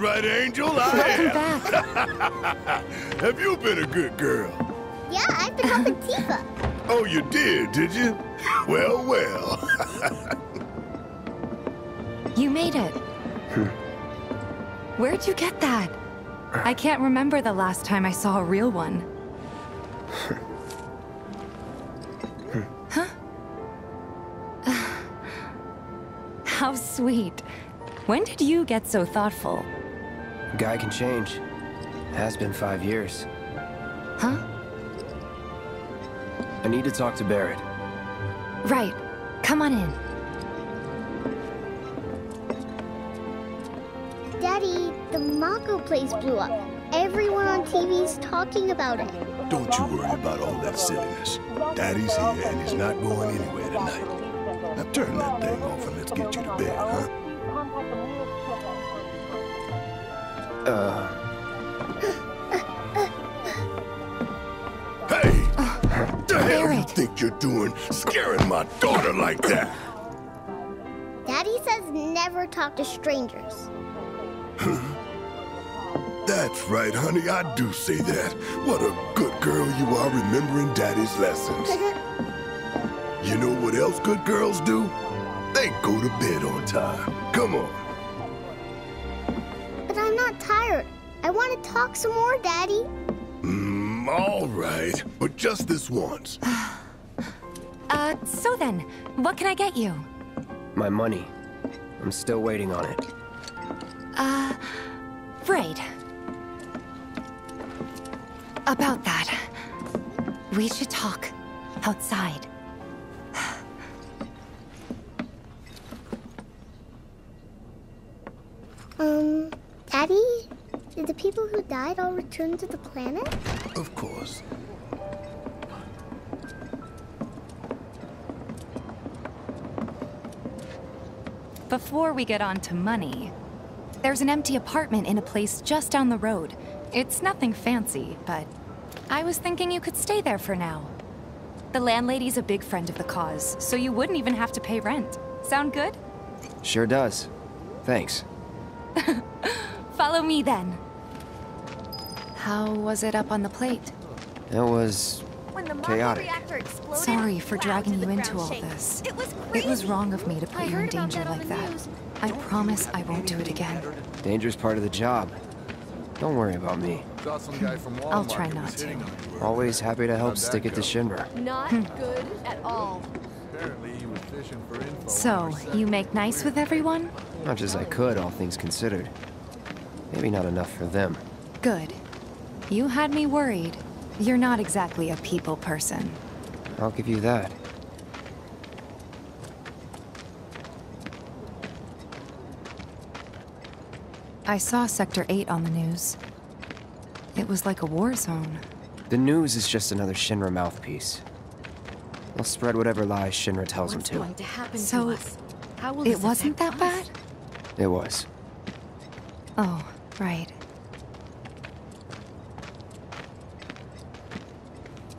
Right, Angel. I Welcome am. back. Have you been a good girl? Yeah, I've been helping Tifa. Oh, you did, did you? Well, well. You made it. Where'd you get that? I can't remember the last time I saw a real one. huh? How sweet. When did you get so thoughtful? Guy can change. Has been five years. Huh? I need to talk to Barret. Right. Come on in. Daddy, the Mako place blew up. Everyone on TV's talking about it. Don't you worry about all that silliness. Daddy's here and he's not going anywhere tonight. Now turn that thing off and let's get you to bed, huh? Uh, Hey! What the hell you think you're doing scaring my daughter like that? Daddy says never talk to strangers. That's right, honey. I do say that. What a good girl you are remembering Daddy's lessons. You know what else good girls do? They go to bed on time. Come on. I want to talk some more, Daddy. Mm, all right. But just this once. Uh, so then, what can I get you? my money. I'm still waiting on it. Uh, right. About that. We should talk. Outside. Um, Daddy? Did the people who died all return to the planet? Of course. Before we get on to money, there's an empty apartment in a place just down the road. It's nothing fancy, but I was thinking you could stay there for now. The landlady's a big friend of the cause, so you wouldn't even have to pay rent. Sound good? Sure does. Thanks. Follow me then. How was it up on the plate? It was Chaotic. exploded, Sorry for dragging you into all shake. this. It was It was wrong of me to put I you in danger that like that. news. I promise I won't do it again. dangerous part of the job. Don't worry about me. Saw some guy from Walmart I'll try not to. hitting on you. Always happy to help stick it to go? Shinra. Not Hmm. good at all. Apparently he was fishing for info. So, you make nice with everyone? Much as I could, all things considered. Maybe not enough for them. Good. You had me worried. You're not exactly a people person. I'll give you that. I saw Sector 8 on the news. It was like a war zone. The news is just another Shinra mouthpiece. They'll spread whatever lies Shinra tells them What's to. going to happen So, to us? How will It this wasn't that us? bad? It was. Oh, right.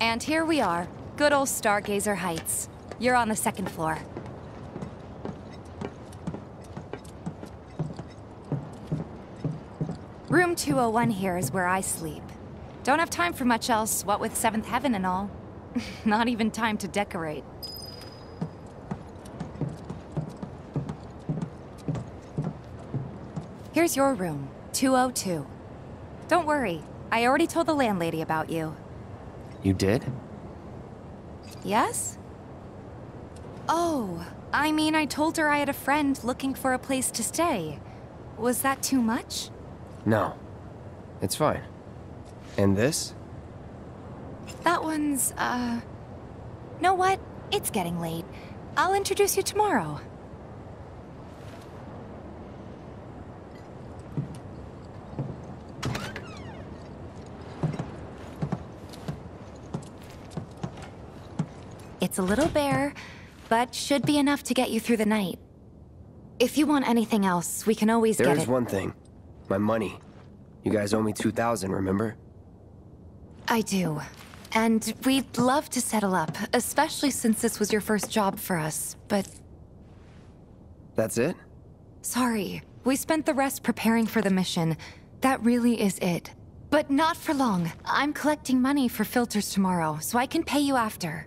And here we are. Good old Stargazer Heights. You're on the second floor. Room 201 here is where I sleep. Don't have time for much else, what with Seventh Heaven and all. Not even time to decorate. Here's your room, 202. Don't worry, I already told the landlady about you. You did? Yes? Oh, I mean, I told her I had a friend looking for a place to stay. Was that too much? No. It's fine. And this? That one's, uh. Know what? It's getting late. I'll introduce you tomorrow. It's a little bare, but should be enough to get you through the night. If you want anything else, we can always get it. There's it. one thing. My money. You guys owe me 2,000, remember? I do. And we'd love to settle up, especially since this was your first job for us. But That's it? sorry, We spent the rest preparing for the mission. That really is it. But not for long. I'm collecting money for filters tomorrow, so I can pay you after.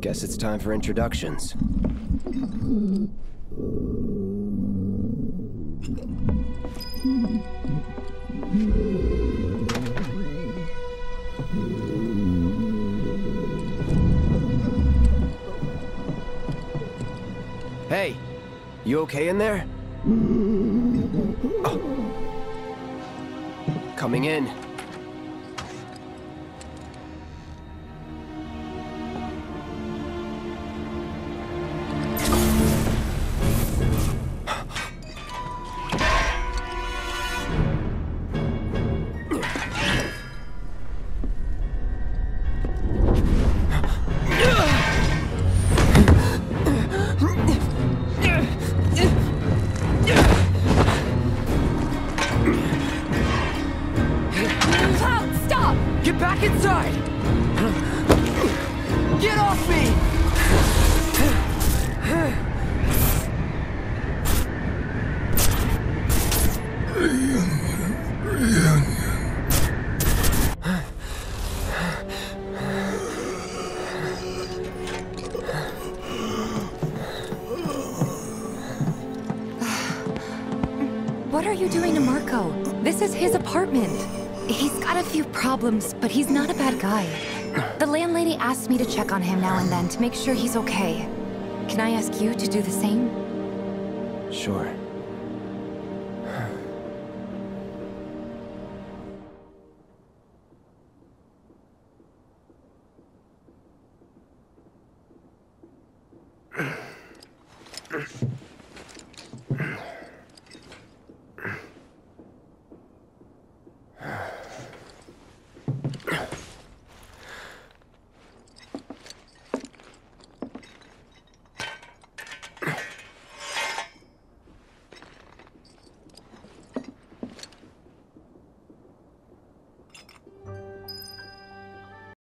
Guess it's time for introductions. You okay in there? Oh. Coming in. Get back inside! Get off me! What are you doing to Marco? This is his apartment. He's got a few problems, but he's not a bad guy. The landlady asked me to check on him now and then to make sure he's okay. Can I ask you to do the same? Sure.